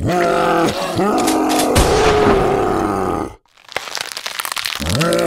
Yeah.